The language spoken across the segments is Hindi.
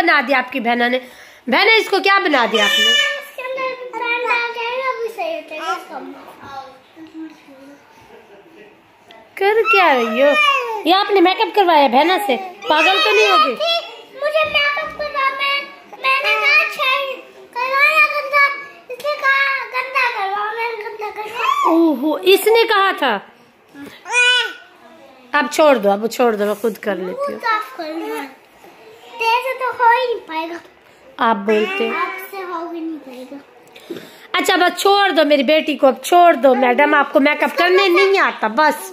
बना दिया आपकी बहना ने? बहना इसको क्या बना दिया आपने? हो कर क्या रही हो? ये आपने मेकअप करवाया बहना से? पागल तो नहीं होगी? मुझे मेकअप करवा मैं मैंने कहा करवाया गंदा इसने कहा गंदा मैंने गंदा ओहो इसने कहा था? अब छोड़ दो अब छोड़ दो मैं खुद कर लेती हूँ। तो हो ही नहीं पाएगा। आप बोलते आपसे हो ही नहीं पाएगा। अच्छा बस छोड़ दो मेरी बेटी को अब छोड़ दो। मैडम आपको मेकअप करने नहीं आता बस।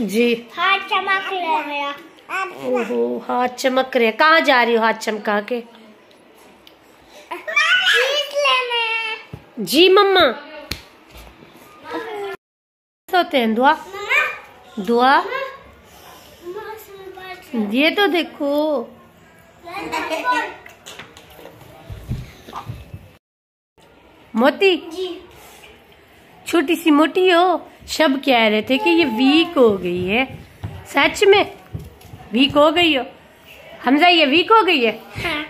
जी। हाथ चमक रहा है मेरा। ओहो हाथ चमक रहे कहाँ जा रही हो हाथ चमका के? जी मम्मा। होते हैं दुआ। दुआ? ये तो देखो। मोती? छोटी सी मोटी हो। सब कह रहे थे कि ये वीक हो गई है। सच में? वीक हो गई हो। हमजा ये वीक हो गई है? हाँ।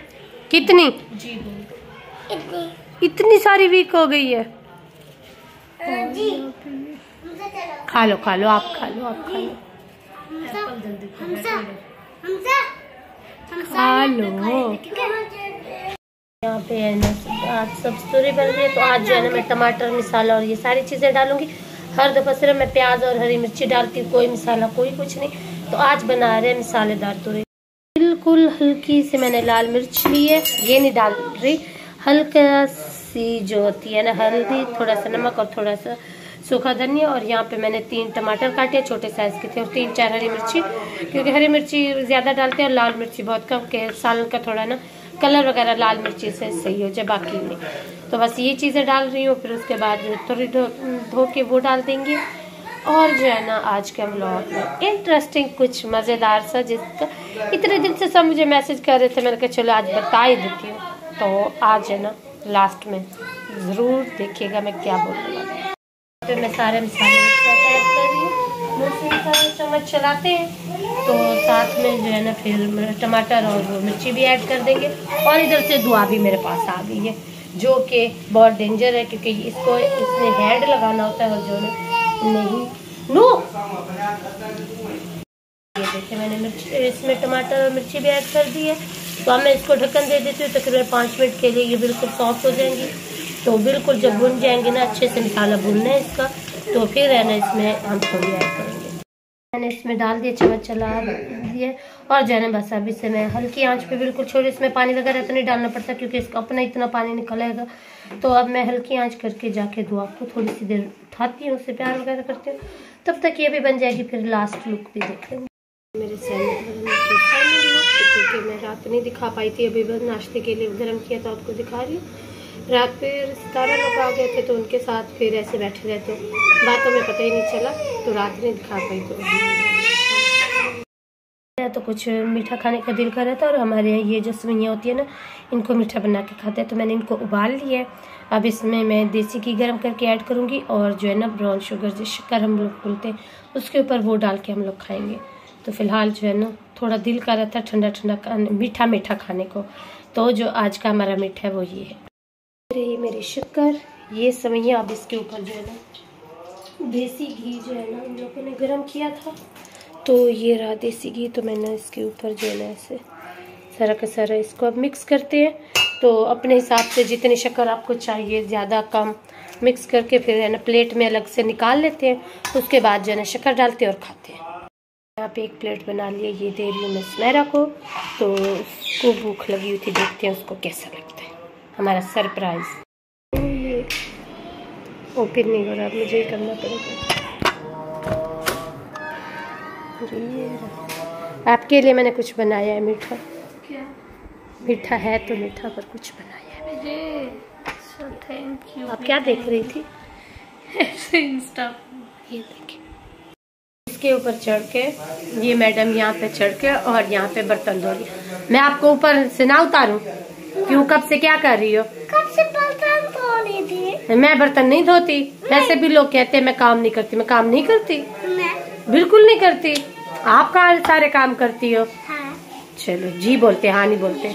कितनी? जी इतनी। इतनी सारी वीक हो गई है। जी। खा लो खा लो आप खा लो आप खा लो। हमसे? हमसे हमसे खा लो यहाँ पे है ना आज सब स्टोरी बन रही है तो आज जो है ना मैं टमाटर मसाला और ये सारी चीज़ें डालूँगी। हर दफ़ा सिर्फ़ मैं प्याज और हरी मिर्ची डालती हूँ कोई मसाला कोई कुछ नहीं। तो आज बना रहे हैं मसालेदार तुरई बिल्कुल हल्की सी मैंने लाल मिर्च ली है ये नहीं डाल रही। हल्का सी जो होती है ना हल्दी थोड़ा सा नमक और थोड़ा सा सूखा धनिया और यहाँ पे मैंने तीन टमाटर काटे छोटे साइज़ के थे और तीन, चार हरी मिर्ची। क्योंकि हरी मिर्ची ज़्यादा डालते हैं और लाल मिर्ची बहुत कम, के सालन का थोड़ा ना कलर वगैरह लाल मिर्ची से सही हो जाए, बाकी नहीं। तो बस ये चीज़ें डाल रही हूँ, फिर उसके बाद थोड़ी धो धो के वो डाल देंगे। और जो है ना, आज के ब्लॉग में इंटरेस्टिंग कुछ मज़ेदार सा जिसका इतने दिन से सब मुझे मैसेज कर रहे थे, मैंने कहा चलो आज बता ही देती हूँ। तो आज है ना लास्ट में ज़रूर देखिएगा मैं क्या हूँ। पे मैं सारे मसाले एक ऐड कर रही हूँ। चम्मच चलाते हैं। तो साथ में जो है ना फिर टमाटर और मिर्ची भी ऐड कर देंगे। और इधर से दुआ भी मेरे पास आ गई है, जो कि बहुत डेंजर है, क्योंकि इसको इसमें हेड लगाना होता है और जो है नहीं। नो ये देखिए मैंने मिर्च, इसमें टमाटर और मिर्ची भी ऐड कर दी है। तो अब मैं इसको ढक्कन दे देती हूँ तकरीबन पाँच मिनट के लिए ये बिल्कुल सॉफ्ट हो जाएँगी। तो बिल्कुल जब भुन जाएँगे ना, अच्छे से मसाला भुनना है इसका तो फिर है ना इसमें हम थोड़ी ऐड करेंगे। मैंने इसमें डाल दिया चम्मच चला दिए और जो है ना बस अब इसे मैं हल्की आँच पे बिल्कुल छोड़े, इसमें पानी वगैरह तो नहीं डालना पड़ता, क्योंकि इसका अपना इतना पानी निकलेगा। तो अब मैं हल्की आँच करके जाके दुआ को थोड़ी सी देर उठाती हूँ उससे प्यार वगैरह करती हूँ तब तक ये भी बन जाएगी, फिर लास्ट लुक भी देख लेंगे मेरे सैंडल क्योंकि मैं रात नहीं दिखा पाई थी, अभी बस नाश्ते के लिए गर्म किया था, आपको दिखा रही हूँ। रात फिर सितारा लोग आ गए थे तो उनके साथ फिर ऐसे बैठे रहते बातों में पता ही नहीं चला तो रात नहीं दिखा पाई तो। तो कुछ मीठा खाने का दिल कर रहा था और हमारे ये जो सवैयाँ होती है ना, इनको मीठा बना के खाते हैं। तो मैंने इनको उबाल लिया अब इसमें मैं देसी घी गर्म करके ऐड करूँगी और जो है ना ब्राउन शुगर जो शक्कर हम लोग बोलते हैं, उसके ऊपर वो डाल के हम लोग खाएँगे। तो फ़िलहाल जो है ना, थोड़ा दिल कर रहा था ठंडा ठंडा मीठा मीठा खाने को। तो जो आज का हमारा मीठा है वो ये है। मेरी शक्कर, ये सवैयाँ अब इसके ऊपर जो है ना, देसी घी जो है ना हम लोगों ने गर्म किया था। तो ये रहा देसी घी तो मैंने इसके ऊपर जो है ना ऐसे सारा का सारा इसको अब मिक्स करते हैं। तो अपने हिसाब से जितनी शक्कर आपको चाहिए, ज़्यादा कम मिक्स करके फिर है ना प्लेट में अलग से निकाल लेते हैं। उसके बाद जो है ना शक्कर डालते हैं और खाते हैं। यहाँ पे एक प्लेट बना लिया, ये दे रही हूँ मैं स्मैरा को। तो उसको भूख लगी हुई थी, देखते हैं उसको कैसा लगता है। हमारा सरप्राइज़ ओपन नहीं हो रहा मुझे ही करना पड़ेगा। आपके लिए मैंने कुछ बनाया है मीठा। क्या? मीठा है तो मीठा पर कुछ बनाया है अरे थैंक यू आप क्या देख रही थी? इंस्टा ये देखिए इसके ऊपर चढ़ के ये मैडम यहाँ पे चढ़ के और यहाँ पे बर्तन धो रही मैं आपको ऊपर से ना उतारूं? क्यों? कब से क्या कर रही हो? कब से बर्तन धो रही थी मैं बर्तन नहीं धोती वैसे भी लोग कहते हैं मैं काम नहीं करती मैं काम नहीं करती मैं बिल्कुल नहीं करती आप कहाँ सारे काम करती हो हाँ चलो जी बोलते हाँ नहीं बोलते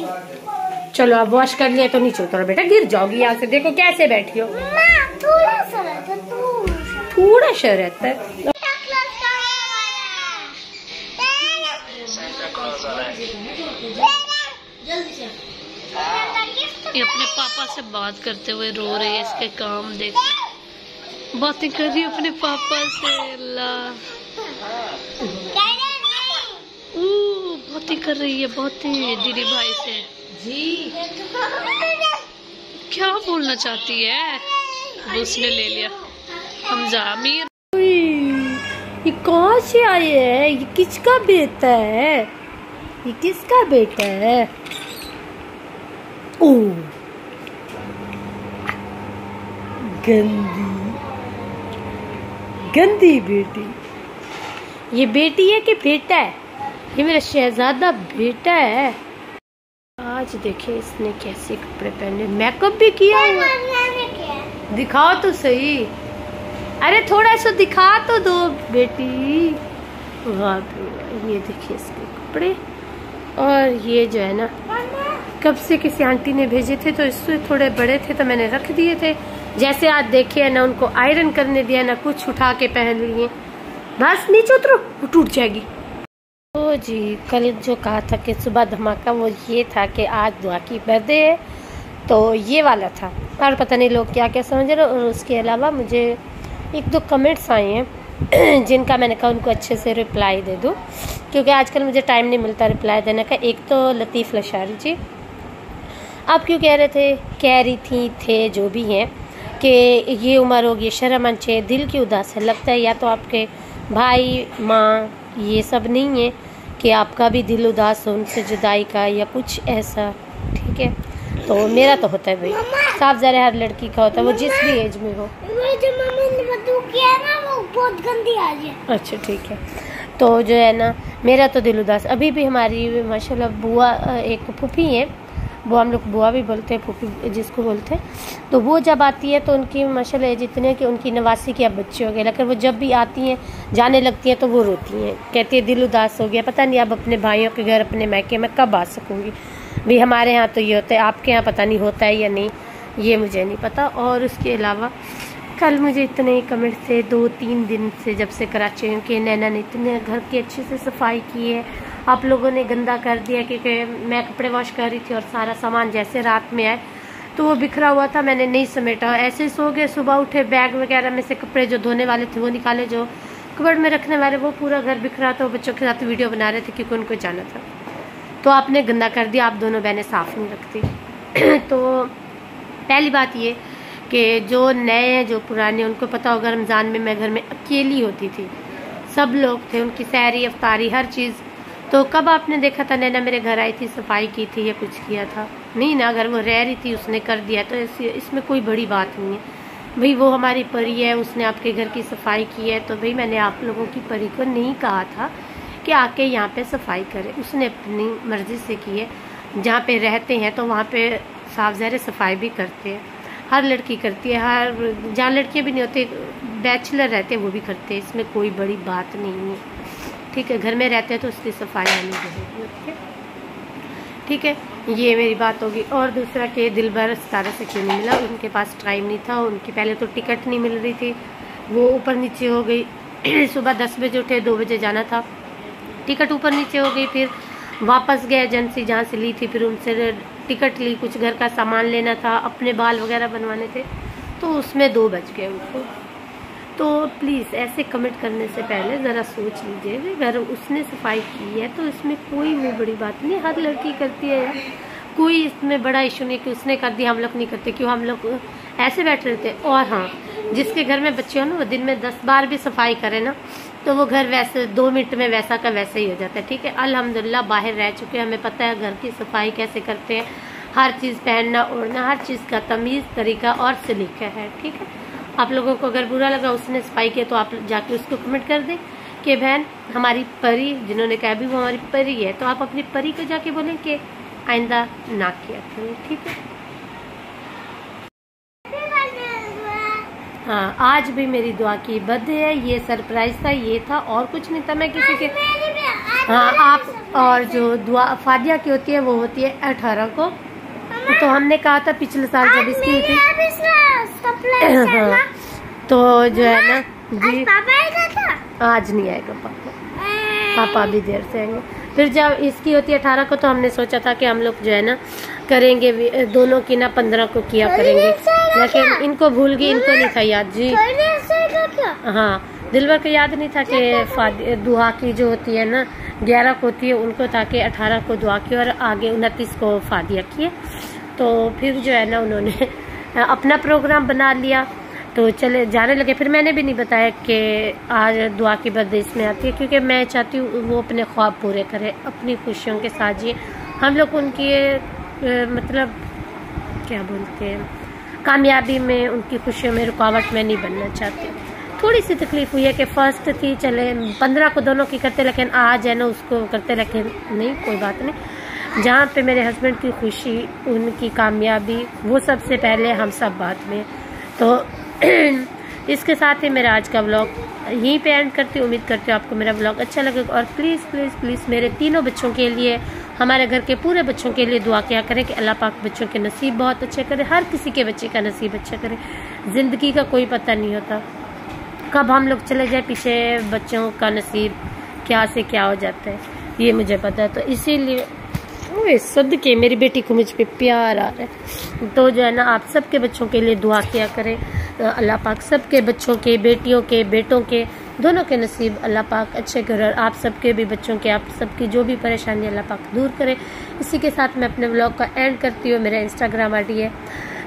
चलो अब वॉश कर लिया तो नीचे उतरो बेटा गिर जाओगी यहाँ से देखो कैसे बैठी हो थोड़ा सा थोड़ा है ये अपने पापा से बात करते हुए रो रही है इसके काम देख बातें कर रही है अपने पापा से अल्लाह। ऊ, बातें कर रही है बातें दीदी भाई से। जी। क्या बोलना चाहती है? उसने ले लिया। हमजा अमीर ये कहाँ से आए है? ये किसका बेटा है? ये किसका बेटा है? ओ गंदी। गंदी बेटी। ये बेटी है कि बेटा है? ये मेरा शहजादा बेटा है। आज देखे इसने कैसे कपड़े पहने। मेकअप भी किया हुआ। दिखाओ तो सही। अरे थोड़ा सा दिखा तो दो बेटी। वाह, ये देखिए इसके कपड़े। और ये जो है ना कब से किसी आंटी ने भेजे थे तो इससे थोड़े बड़े थे तो मैंने रख दिए थे। जैसे आज देखिए, ना उनको आयरन करने दिया, ना कुछ उठा के पहन लिए। बस, नीचे उतरो टूट जाएगी। ओ जी, कल जो कहा था कि सुबह धमाका, वो ये था कि आज दुआ की बर्थडे है तो ये वाला था। और पता नहीं लोग क्या क्या समझ रहे और उसके अलावा मुझे एक दो कमेंट्स आए हैं, जिनका मैंने कहा उनको अच्छे से रिप्लाई दे दूँ, क्योंकि आजकल मुझे टाइम नहीं मिलता रिप्लाई देने का। एक तो लतीफ़ लशारी जी आप क्यों कह रहे थे? कह रही थी थे जो भी हैं कि ये उम्र होगी शर्म है दिल की उदास है लगता है या तो आपके भाई माँ ये सब नहीं है कि आपका भी दिल उदास हो उनसे जुदाई का या कुछ ऐसा ठीक है? तो मेरा तो होता है भाई। साफ़ ज़रा हर लड़की का होता है वो जिस भी एज में हो। जो मम्मी ने किया ना वो बहुत गंदी आ है। अच्छा ठीक है। तो जो है ना मेरा तो दिल उदास। अभी भी हमारी माशाल्लाह बुआ एक फूफी है वो हम लोग बुआ भी बोलते हैं, फूफी जिसको बोलते हैं। तो वो जब आती है तो उनकी, माशाल्लाह एज इतनी कि उनकी नवासी के अब बच्चे हो गए लेकिन वो जब भी आती हैं, जाने लगती हैं तो वो रोती हैं। कहती है, दिल उदास हो गया। पता नहीं अब अपने भाइयों के घर, अपने मैके में कब आ सकूँगी। भी हमारे यहाँ तो ये होता है, आपके यहाँ पता नहीं होता है या नहीं, ये मुझे नहीं पता। और उसके अलावा, कल मुझे इतने कमेंट थे, दो तीन दिन से जब से कराची हूँ कि नैना ने इतने घर की अच्छे से सफ़ाई की है आप लोगों ने गंदा कर दिया क्योंकि मैं कपड़े वॉश कर रही थी और सारा सामान जैसे रात में आए तो वो बिखरा हुआ था, मैंने नहीं समेटा। ऐसे ही सो गए, सुबह उठे बैग वगैरह में से कपड़े जो धोने वाले थे वो निकाले, जो कबड़ में रखने वाले, वो पूरा घर बिखरा था। बच्चों के साथ वीडियो बना रहे थे क्योंकि उनको जाना था। तो आपने गंदा कर दिया, आप दोनों बहनें साफ़ नहीं रखती। तो पहली बात ये कि जो नए हैं, जो पुराने, उनको पता होगा, रमज़ान में मैं घर में अकेली होती थी। सब लोग थे, उनकी सैरी, अफ्तारी, हर चीज़ तो कब आपने देखा था नैना मेरे घर आई थी, सफ़ाई की थी या कुछ किया था? नहीं ना, अगर वो रह रही थी, उसने कर दिया तो इस- इसमें कोई बड़ी बात नहीं है। भाई, वो हमारी परी है, उसने आपके घर की सफ़ाई की है तो भाई, मैंने आप लोगों की परी को नहीं कहा था कि आके यहाँ पे सफ़ाई करे। उसने अपनी मर्ज़ी से की है। जहाँ पे रहते हैं तो वहाँ पे साफ़ ज़हरे सफ़ाई भी करते हैं। हर लड़की करती है, हर, जहाँ लड़कियाँ भी नहीं होती, बैचलर रहते हैं, वो भी करते हैं। इसमें कोई बड़ी बात नहीं है। ठीक है, घर में रहते हैं तो उसकी सफ़ाई आनी चाहिए ठीक है? ये मेरी बात होगी। और दूसरा कि दिल भर सितारा से क्यों नहीं मिला? उनके पास टाइम नहीं था, उनकी पहले तो टिकट नहीं मिल रही थी। वो ऊपर नीचे हो गई। सुबह दस बजे उठे, दो बजे जाना था। टिकट ऊपर नीचे हो गई, फिर वापस गए एजेंसी जहाँ से ली थी, फिर उनसे टिकट ली, कुछ घर का सामान लेना था, अपने बाल वगैरह बनवाने थे। तो उसमें दो बज गए उनको। तो प्लीज़ ऐसे कमेंट करने से पहले ज़रा सोच लीजिए अगर उसने सफ़ाई की है तो इसमें कोई भी बड़ी बात नहीं, हर लड़की करती है। यार कोई इसमें बड़ा इशू नहीं कि उसने कर दिया, हम लोग नहीं करते, क्यों हम लोग ऐसे बैठे रहते और हाँ जिसके घर में बच्चे हो ना, वो दिन में दस बार भी सफ़ाई करे ना तो वो घर वैसे, दो मिनट में वैसा का वैसा ही हो जाता है, ठीक है? अल्हम्दुलिल्लाह बाहर रह चुके हैं, हमें पता है घर की सफ़ाई कैसे करते हैं। हर चीज़ पहनना, ओढ़ना, हर चीज़ का तमीज़, तरीका और सलीका है, ठीक है? आप लोगों को अगर बुरा लगा उसने सफ़ाई किया तो आप जाके उसको कमेंट कर दें कि बहन हमारी परी जिन्होंने कहा भी वो हमारी परी है तो आप अपनी परी को जाके बोलें कि आइंदा ना किया करें ठीक है? हाँ आज भी मेरी दुआ की बर्थडे है ये सरप्राइज़ था ये था और कुछ नहीं था मैं किसी के हाँ आप और जो दुआ फादिया की होती है वो होती है अठारह को। तो हमने कहा था पिछले साल जब इसकी थी। हाँ तो जो है ना जी। आज नहीं आएगा पापा। पापा अभी देर से आएँगे। फिर जब इसकी होती है अठारह को तो हमने सोचा था कि हम लोग जो है ना करेंगे दोनों की ना पंद्रह को किया करेंगे। लेकिन इनको भूल गई इनको नहीं था याद जी। क्या? हाँ दिलवर को याद नहीं था कि दुआ की जो होती है ना, ग्यारह को होती है, उनको था कि अठारह को दुआ की और आगे उनतीस को फादिया किए तो फिर जो है ना, उन्होंने अपना प्रोग्राम बना लिया। तो चले, जाने लगे। फिर मैंने भी नहीं बताया कि आज दुआ की बर्थडे इसमें आती है, क्योंकि मैं चाहती हूँ वो अपने ख्वाब पूरे करे, अपनी खुशियों के साथ जिए। हम लोग उनकी मतलब क्या बोलते हैं, कामयाबी में, उनकी खुशियों में रुकावट में नहीं बनना चाहती। थोड़ी सी तकलीफ़ हुई है कि फ़र्स्ट थी, चले, पंद्रह को दोनों की करते, लेकिन आज है ना, उसको करते, लेकिन नहीं, कोई बात नहीं। जहाँ पे मेरे हस्बैंड की खुशी, उनकी कामयाबी, वो सबसे पहले हम सब बात में। तो इसके साथ ही मेरा आज का ब्लॉग यहीं पे एंड करती हूँ। उम्मीद करती हूँ आपको मेरा ब्लॉग अच्छा लगेगा। और प्लीज़ प्लीज़ प्लीज़ मेरे तीनों बच्चों के लिए, हमारे घर के पूरे बच्चों के लिए दुआ किया करें कि अल्लाह पाक बच्चों के नसीब बहुत अच्छे करे। हर किसी के बच्चे का नसीब अच्छा करे। ज़िंदगी का कोई पता नहीं होता। कब हम लोग चले जाए पीछे बच्चों का नसीब, क्या से क्या हो जाता है, ये मुझे पता है। तो इसीलिए, ओए सद के मेरी बेटी को मुझ पर प्यार आ रहा है। तो जो है ना, आप सबके बच्चों के लिए दुआ किया करें। अल्लाह पाक सबके बच्चों के, बेटियों के, बेटों के, दोनों के नसीब अल्लाह पाक अच्छे करे और आप सबके भी बच्चों के, आप सबकी जो भी परेशानी अल्लाह पाक दूर करे। इसी के साथ मैं अपने ब्लॉग का एंड करती हूँ। मेरा इंस्टाग्राम आई डी है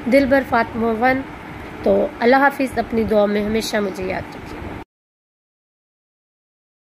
दिल भर फातमो वन तो अल्लाह हाफिज़ अपनी दुआ में हमेशा मुझे याद रखें।